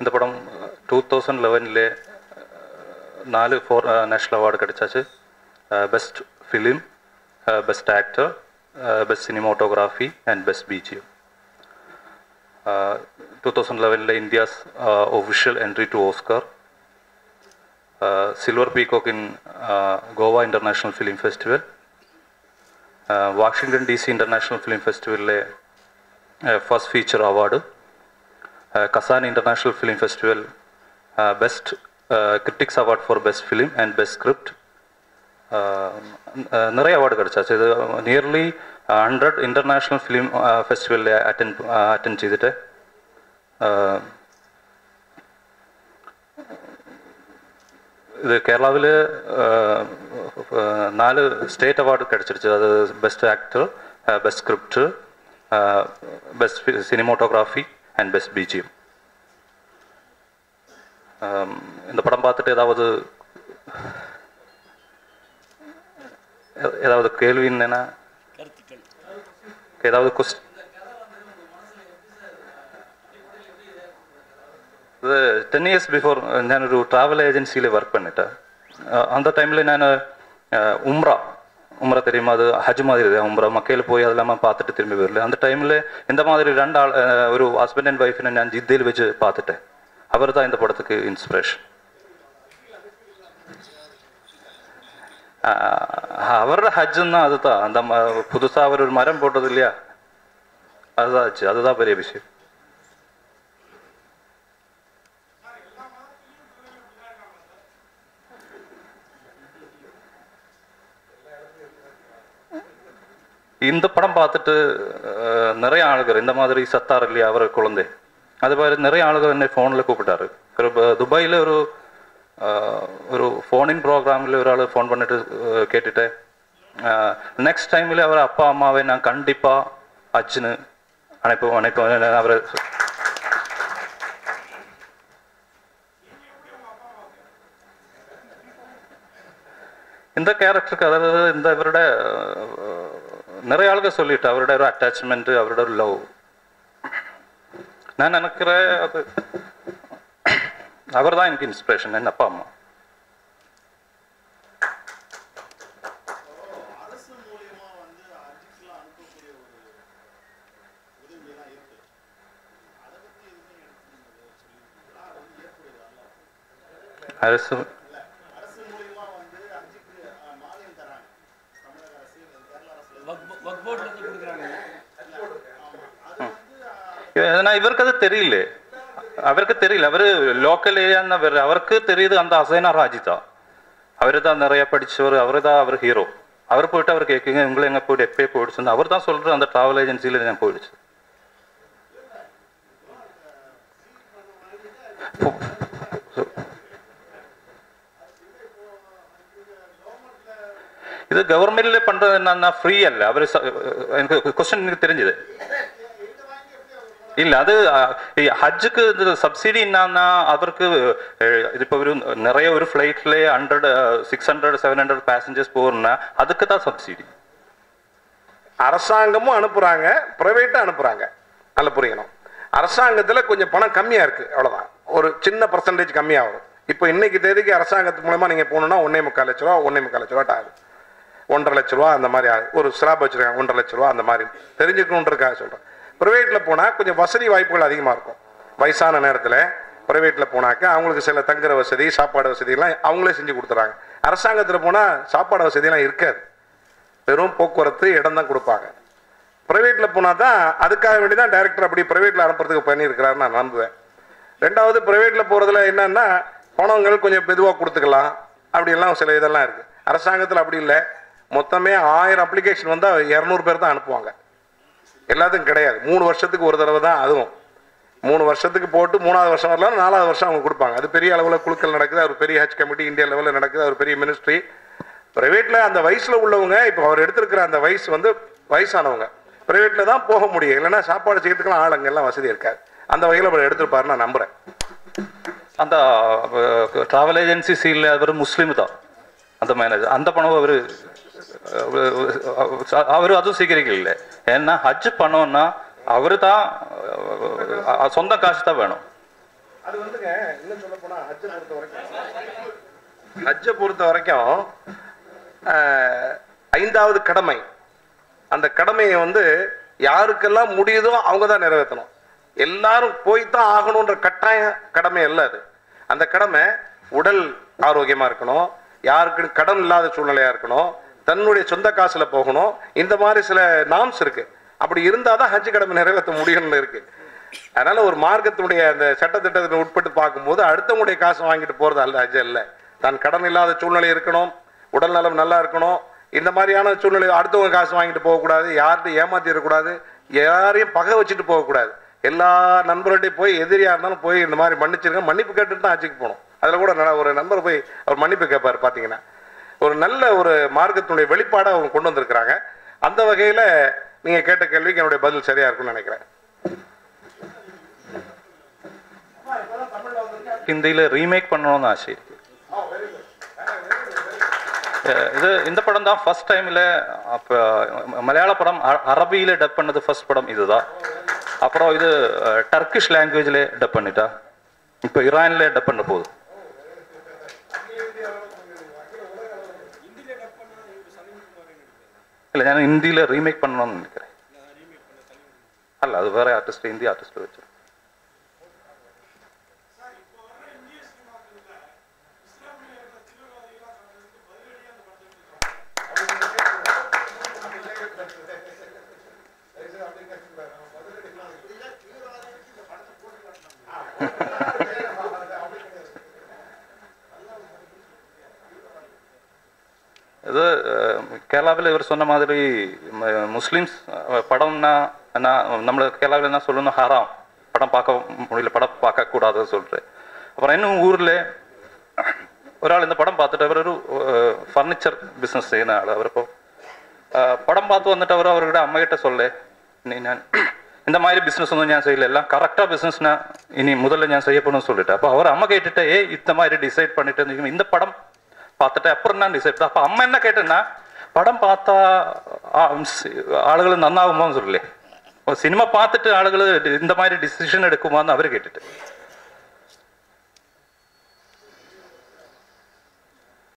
இந்த படம் two thousand லெவனில் நாலு ஃபோர் நேஷ்னல் அவார்டு கிடைச்சாச்சு best film best actor best cinematography and best BGM two thousand லெவனில் India's official entry to Oscar silver peacock in Goa international film festival Washington DC international film ஃபெஸ்டிவலில் first feature award Kazan international film festival best critics award for best film and best script നിറയെ award കിടച്ചു. ഇത് nearly hundred international film ഫെസ്റ്റിവലിൽ attend attend ചെയ്തിട്ട് ഇത് കേരളാവിൽ നാല് state award കിടച്ചിടിച്ചത് അത് best actor best script best cinematography and best BGM இந்த படம் பார்த்துட்டு ஏதாவது ஏதாவது கேள்வி என்னன்னா ஏதாவது கொஸ்ட் ഇത് ടെൻ ഇയേഴ്സ് ബിഫോർ ഞാനൊരു ട്രാവൽ ഏജൻസിയിൽ വർക്ക് பண்ணிட்டு அந்த டைமில் நான் உம்ரா உம்ரா தெரியுமா அது ஹஜ் மாதிரி தான் உம்ரா மக்கள் போய் அதெல்லாம் பார்த்துட்டு திரும்பி வரல அந்த டைமில் இந்த மாதிரி ரெண்டு ஆள் ஒரு ஹஸ்பண்ட் அண்ட் ஒய்ஃபினை நான் ஜித்தியில் வச்சு பார்த்துட்டேன் அவர் தான் இந்த படத்துக்கு இன்ஸ்பிரேஷன் அவரோட ஹஜ்ஜுன்னா அதுதான் அந்த புதுசாக அவர் ஒரு மரம் போட்டது இல்லையா அதுதான் ஹஜ் அதுதான் பெரிய விஷயம் இந்த படம் பார்த்துட்டு நிறைய ஆளுகள் இந்த மாதிரி சத்தார் இல்லையா அவர் குழந்தை. அது மாதிரி நிறைய ஆளுகள் என்னை ஃபோனில் கூப்பிட்டாரு. ஒரு துபாயில் ஒரு ஒரு ஃபோனின் ப்ரோக்ராமில் ஒரு ஆள் ஃபோன் பண்ணிட்டு கேட்டுட்டு நெக்ஸ்ட் டைமில் அவர் அப்பா அம்மாவை நான் கண்டிப்பாக அச்சுன்னு அனுப்பு அனுப்பு அவரை. இந்த கேரக்டருக்கு அதாவது இந்த இவரோட நிறைய ஆளுங்க சொல்லிட்டு அவரோட ஒரு அட்டாச்மெண்ட் அவரோட ஒரு லவ் நான் நினைக்கிறேன் அது அவர் தான் எனக்கு இன்ஸ்பிரேஷன் என் அப்பா அம்மா. அரசு ஏன்னா இவருக்கு அது தெரியல. அவருக்கு தெரியல. அவரு லோக்கல் ஏரியான்னு அவருக்கு தெரியுது அந்த அசைனா ராஜி தான் அவரு தான் நிறைய படிச்சவர் அவரு தான் அவர் ஹீரோ அவர் போயிட்டு அவர் கேட்குங்க உங்களை எங்க போயிட்டு எப்பயே போயிடுச்சுன்னு அவர் தான் சொல்ற அந்த டிராவல் ஏஜென்சியில நான் போயிடுச்சு இது கவர்மெண்ட்ல பண்றது என்னன்னா ஃப்ரீ அல்ல அவர் எனக்கு கொஸ்டின் எனக்கு தெரிஞ்சது ഇല്ല அது ഈ இது சப்சிடி என்னன்னா അവർക്ക് இப்போ ஒரு நிறைய ஒரு ஃப்ளைட்ல hundred six hundred seven hundred passengers போகணும்னா அதுக்கு தான் சப்சிடி அரசாங்கமும் அனுப்புறாங்க பிரைவேட்டும் அனுப்புறாங்க. நல்ல புரியணும். அரசாங்கத்தில் கொஞ்சம் பணம் கம்மியாக இருக்குது அவ்வளோதான் ஒரு சின்ன பர்சன்டேஜ் கம்மியாக வரும் இப்போ இன்னைக்கு தேதிக்கு அரசாங்கத்து மூலமாக நீங்கள் போகணுன்னா ஒன்றே முக்கால் லட்ச ரூபா ஒன்றே முக்கால் லட்ச ரூபா ஆகுது. ஒன்றரை லட்ச ரூபா அந்த மாதிரி ஆகுது. ஒரு ஸ்லாப் வச்சுருக்காங்க ஒன்றரை லட்ச ரூபா அந்த மாதிரி. தெரிஞ்சுக்கணுன்றக்காக சொல்கிறேன் ப்ரைவேட்டில் போனால் கொஞ்சம் வசதி வாய்ப்புகள் அதிகமாக இருக்கும். வயசான நேரத்தில் ப்ரைவேட்டில் போனாக்கா அவங்களுக்கு சில தங்குற வசதி சாப்பாடு வசதியெல்லாம் அவங்களே செஞ்சு கொடுத்துறாங்க. அரசாங்கத்தில் போனால் சாப்பாடு வசதியெல்லாம் இருக்காது. வெறும் போக்குவரத்து இடம் தான் கொடுப்பாங்க. ப்ரைவேட்டில் போனால் தான் அதுக்காக வேண்டி தான் டேரக்டர் அப்படி ப்ரைவேட்டில் அனுப்புறதுக்கு பண்ணியிருக்கிறாரு நான் நம்புவேன். ரெண்டாவது ப்ரைவேட்டில் போகிறதுல என்னென்னா பணங்கள் கொஞ்சம் மெதுவாக கொடுத்துக்கலாம். அப்படியெல்லாம் சில இதெல்லாம் இருக்குது அரசாங்கத்தில் அப்படி இல்லை. மொத்தமே ஆயிரம் அப்ளிகேஷன் வந்தால் இரநூறு பேர் தான் அனுப்புவாங்க. எல்லாத்துக்கும் கிடையாது மூணு வருஷத்துக்கு ஒரு தடவை தான் அதுவும் மூணு வருஷத்துக்கு போட்டு மூணாவது வருஷம் வரலாம் நாலாவது வருஷம் அவங்க கொடுப்பாங்க அது பெரிய அளவில் குழுக்கள் நடக்குது அவர் பெரிய ஹஜ் கமிட்டி இந்தியா லெவலில் நடக்குது அவர் பெரிய மினிஸ்ட்ரி ப்ரைவேட்டில் அந்த வயசில் உள்ளவங்க இப்போ அவர் எடுத்திருக்கிற அந்த வயசு வந்து வயசானவங்க ப்ரைவேட்டில் தான் போக முடியும் இல்லைன்னா சாப்பாடு செய்யறதுக்குலாம் ஆளுங்க எல்லாம் வசதி இருக்காது அந்த வகையில் அவர் எடுத்திருப்பாரு நான் நம்புகிறேன் அந்த ட்ராவல் ஏஜென்சி சீலில் அவர் முஸ்லீம் தான் அந்த மேனேஜர் அந்த பணம் அவர் அவர் அதுவும் சீக்கிரிக்கல ஏன்னா ஹஜ் பண்ணோம்னா அவரு தான் சொந்த காசு தான் வேணும். அது வந்துங்க இன்னும் சொல்ல போனா ஹஜ்ஜை பொறுத்த வரைக்கும் ஹஜ்ஜை பொறுத்த வரைக்கும் ஐந்தாவது கடமை. அந்த கடமையை வந்து யாருக்கெல்லாம் முடியுதோ அவங்க தான் நிறைவேற்றணும். எல்லாரும் போய்தான் ஆகணுன்ற கட்டாய கடமை அல்ல அது. அந்த கடமை உடல் ஆரோக்கியமாக இருக்கணும். யாருக்கு கடன் இல்லாத சூழ்நிலையாக இருக்கணும். தன்னுடைய சொந்த காசுல போகணும். இந்த மாதிரி சில நாம்ஸ் இருக்கு. அப்படி இருந்தாதான் ஹஜ் கடமை நிறைவேற்ற முடியும்னு இருக்கு. அதனால ஒரு மார்க்கத்தினுடைய அந்த சட்டத்திட்டத்தின் உட்பட்டு பார்க்கும்போது அடுத்தவங்களுடைய காசு வாங்கிட்டு போறது அல்ல ஹஜ் அல்ல. தான் கடன் இல்லாத சூழ்நிலை இருக்கணும். உடல் நலம் நல்லா இருக்கணும். இந்த மாதிரியான சூழ்நிலை அடுத்தவங்க காசு வாங்கிட்டு போகக்கூடாது. யார்கிட்டும் ஏமாத்திடக்கூடாது. யாரையும் பகை வச்சுட்டு போகக்கூடாது. எல்லா நண்பர்கிட்டையும் போய் எதிரியா இருந்தாலும் போய் இந்த மாதிரி மன்னிச்சிருங்க. மன்னிப்பு கேட்டுட்டு தான் ஆட்சிக்கு போகணும். அதில் கூட ஒரு நண்பர் போய் அவர் மன்னிப்பு கேட்பார் பார்த்தீங்கன்னா ஒரு நல்ல ஒரு மார்க்கத்தினுடைய வெளிப்பாடை அவங்க கொண்டு வந்திருக்கிறாங்க. அந்த வகையில் நீங்கள் கேட்ட கேள்விக்கு என்னுடைய பதில் சரியா இருக்கும்னு நினைக்கிறேன். ஹிந்தியில் ரீமேக் பண்ணணும்னு ஆசை இருக்கு. இது இந்த படம் தான் ஃபர்ஸ்ட் டைமில் அப்போ மலையாள படம் அரபியில் அரபியில டப் பண்ணது ஃபர்ஸ்ட் படம் இதுதான். அப்புறம் இது டர்க்கிஷ் லாங்குவேஜில் டப் பண்ணிட்டா. இப்போ இரானில் டப் பண்ண போகுது. இல்லை ഞാൻ ഹിന്ദിയിൽ റീമേക്ക് பண்ணணும்னு நினைக்கிறேன் அல்ல அது வேற ஆர்டிஸ்ட் ஹிந்தி ஆர்டிஸ்ட் வச்சு முதல்ல இவர் சொன்ன மாதிரி முஸ்லீம்ஸ் படம்னா நம்மள கேரளாவில் என்ன சொல்லணும் ஹராம். படம் பார்க்க முடியல படம் பார்க்கக்கூடாதுன்னு சொல்கிறேன் அப்புறம் இன்னும் ஊரில் ஒரு ஆள் இந்த படம் பார்த்துட்டு அவர் ஒரு ஃபர்னிச்சர் பிஸ்னஸ் செய்யணும் ஆள் அவர் இப்போ படம் பார்த்து வந்துட்டு அவர் அவர்கிட்ட அம்மாகிட்ட சொல்லு. நீ நான் இந்த மாதிரி பிஸ்னஸ் ஒன்றும் ஞான் செய்யல. எல்லாம் கரெக்டாக பிஸ்னஸ்னா இனி முதல்ல ஞான் செய்ய சொல்லிட்டு. அப்போ அவர் அம்மா கேட்டுட்டே இந்த மாதிரி டிசைட் பண்ணிட்டு இந்த படம் பார்த்துட்டு அப்புறம் நான் டிசைட் அப்போ அம்மா என்ன கேட்டேன்னா പടം പാത്ത ആളുകൾ നന്നാകുമോ എന്നല്ലേ സിനിമ പാത്തിട്ട് ആളുകൾ ഇന്ത മാതിരി ഡിസിഷൻ എടുക്കുമോ എന്ന് അവർ കേട്ടിട്ട്